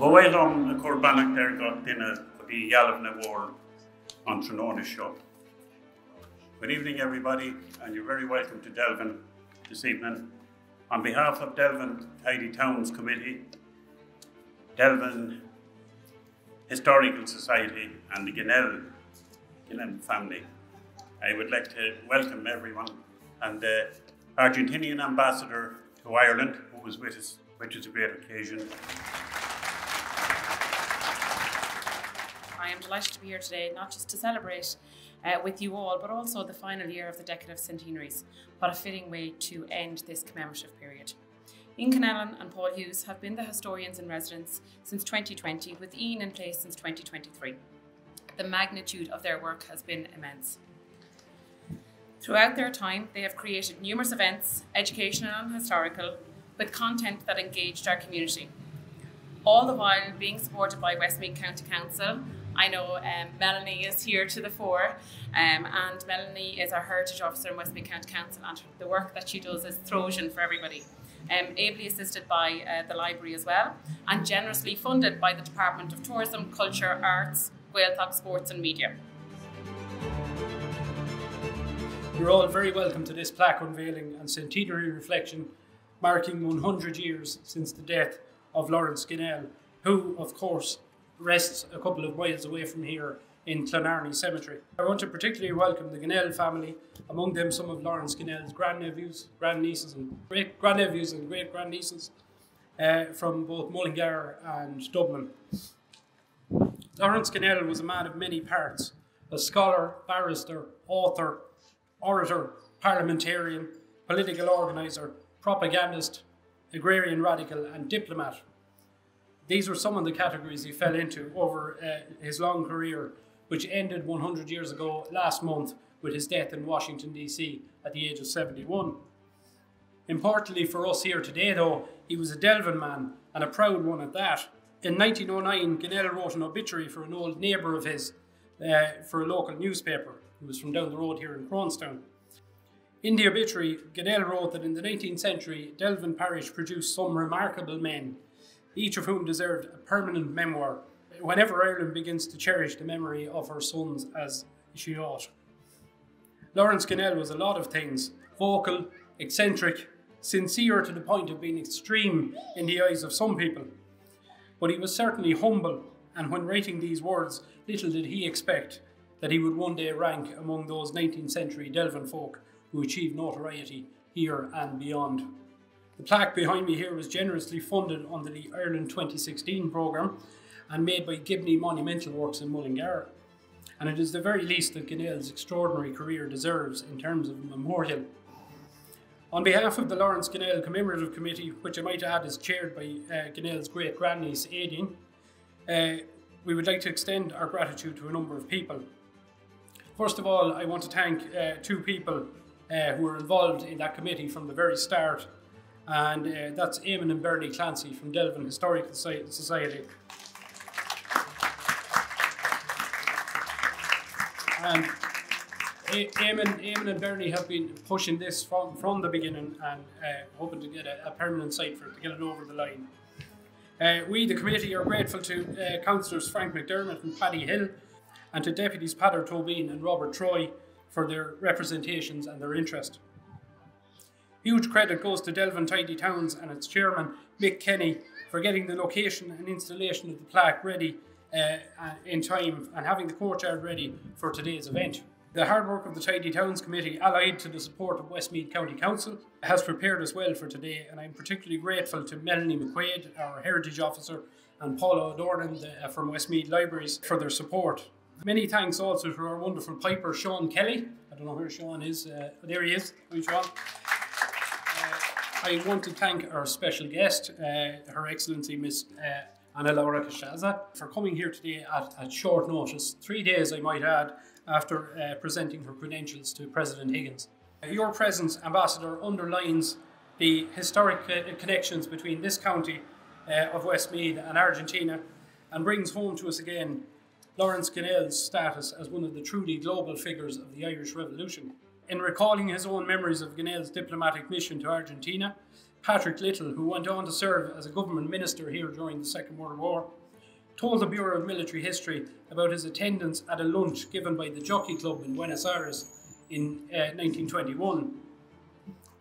Bhfuilm a chubanach ar go duine bhí healamh na bhór an Tróna seo. Good evening, everybody, and you're very welcome to Delvin this evening. On behalf of Delvin Tidy Towns Committee, Delvin Historical Society, and the Ginnell, Ginnell family, I would like to welcome everyone and the Argentinian ambassador to Ireland, who was with us, which is a great occasion. I am delighted to be here today, not just to celebrate uh, with you all, but also the final year of the Decade of Centenaries. What a fitting way to end this commemorative period. Ian Kennellan and Paul Hughes have been the historians in residence since 2020, with Ian in place since 2023. The magnitude of their work has been immense. Throughout their time, they have created numerous events, educational and historical, with content that engaged our community. All the while being supported by Westmeath County Council. I know um, Melanie is here to the fore, um, and Melanie is our Heritage Officer in Westmeath County Council, and the work that she does is Trojan for everybody. Um, ably assisted by uh, the library as well, and generously funded by the Department of Tourism, Culture, Arts, Gaeltacht Sports and Media. You're all very welcome to this plaque unveiling and centenary reflection marking 100 years since the death of Laurence Ginnell, who, of course, rests a couple of miles away from here in Clonarney Cemetery. I want to particularly welcome the Ginnell family, among them some of Laurence Ginnell's grandnephews, grandnieces, and great grandnephews and great grandnieces uh, from both Mullingar and Dublin. Laurence Ginnell was a man of many parts, a scholar, barrister, author, orator, parliamentarian, political organiser, propagandist, agrarian radical, and diplomat. These were some of the categories he fell into over uh, his long career, which ended 100 years ago last month with his death in Washington, D.C. at the age of 71. Importantly for us here today, though, he was a Delvin man, and a proud one at that. In 1909, Ginnell wrote an obituary for an old neighbour of his uh, for a local newspaper who was from down the road here in Cronestown. In the obituary, Ginnell wrote that in the 19th century, Delvin Parish produced some remarkable men, each of whom deserved a permanent memoir whenever Ireland begins to cherish the memory of her sons as she ought. Laurence Ginnell was a lot of things vocal, eccentric, sincere to the point of being extreme in the eyes of some people. But he was certainly humble, and when writing these words, little did he expect that he would one day rank among those 19th century Delvin folk who achieved notoriety here and beyond. The plaque behind me here was generously funded under the Ireland 2016 programme and made by Gibney Monumental Works in Mullingar. And it is the very least that Ginnell's extraordinary career deserves in terms of a memorial. On behalf of the Laurence Ginnell Commemorative Committee, which I might add is chaired by uh, great grandniece Aideen, uh, we would like to extend our gratitude to a number of people. First of all, I want to thank uh, two people uh, who were involved in that committee from the very start, and uh, that's Eamon and Bernie Clancy from Delvin Historical Society. And Eamon, Eamon and Bernie have been pushing this from, from the beginning and uh, hoping to get a, a, permanent site for it, to get it over the line. Uh, we, the committee, are grateful to uh, councillors Frank McDermott and Paddy Hill, and to Deputies Peadar Tóibín and Robert Troy for their representations and their interest. Huge credit goes to Delvin Tidy Towns and its chairman, Mick Kenny, for getting the location and installation of the plaque ready uh, in time and having the courtyard ready for today's event. The hard work of the Tidy Towns Committee, allied to the support of Westmeath County Council, has prepared us well for today, and I'm particularly grateful to Melanie McQuade, our Heritage Officer, and Paula O'Dornan uh, from Westmeath Libraries for their support. Many thanks also to our wonderful piper, Sean Kelly. I don't know where Sean is. Uh, there he is. Hi, Sean. Uh, I want to thank our special guest, uh, Her Excellency Miss uh, Ana Laura Cachaza, for coming here today at, at, short notice. Three days, I might add, after uh, presenting her credentials to President Higgins. Your presence, Ambassador, underlines the historic uh, connections between this county of Westmeath and Argentina and brings home to us again Laurence Ginnell's status as one of the truly global figures of the Irish Revolution. In recalling his own memories of Ginnell's diplomatic mission to Argentina, Patrick Little, who went on to serve as a government minister here during the Second World War, told the Bureau of Military History about his attendance at a lunch given by the Jockey Club in Buenos Aires in uh, 1921.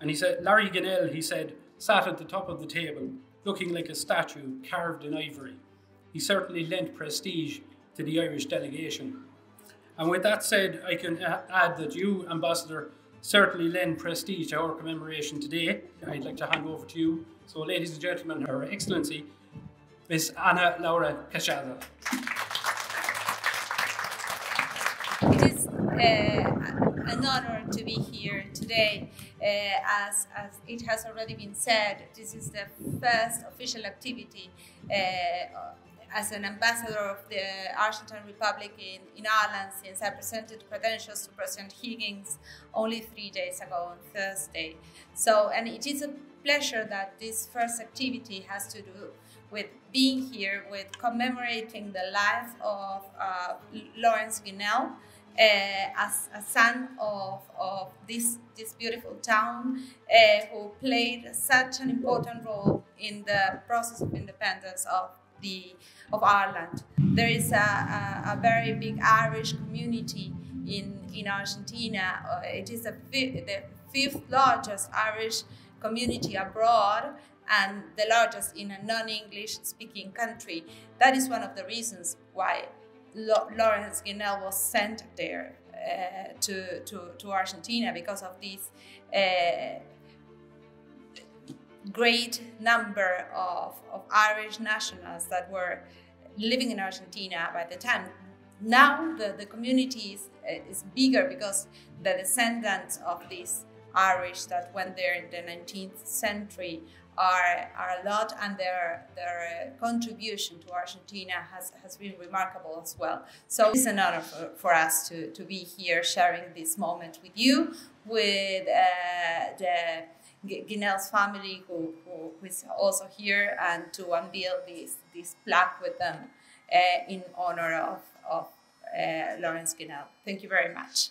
And he said, Larry Ginnell, he said, sat at the top of the table, looking like a statue carved in ivory. He certainly lent prestige to the Irish delegation. And with that said, I can add that you, Ambassador, certainly lend prestige to our commemoration today. I'd like to hand over to you. So, ladies and gentlemen, Her Excellency, Miss Ana Laura Cachaza. It is uh, an honor to be here today. Uh, as, as it has already been said, this is the first official activity uh, as an ambassador of the Argentine Republic in, in Ireland since I presented credentials to President Higgins only three days ago on Thursday. So, and it is a pleasure that this first activity has to do with being here, with commemorating the life of uh, Laurence Ginnell. Uh, as a son of, of this, this beautiful town uh, who played such an important role in the process of independence of the of Ireland. There is a, a, a very big Irish community in in Argentina. Uh, it is the fifth largest Irish community abroad and the largest in a non-English speaking country. That is one of the reasons why Laurence Ginnell was sent there uh, to, to, to Argentina because of this uh, great number of, of Irish nationals that were living in Argentina by the time. Now the, the community is, is bigger because the descendants of these Irish that went there in the 19th century are, are a lot, and their, their contribution to Argentina has, has been remarkable as well. So it's an honor for, for us to, to be here sharing this moment with you, with uh, the Ginnell's family, who, who, who is also here, and to unveil this, this plaque with them uh, in honor of, of uh, Laurence Ginnell. Thank you very much.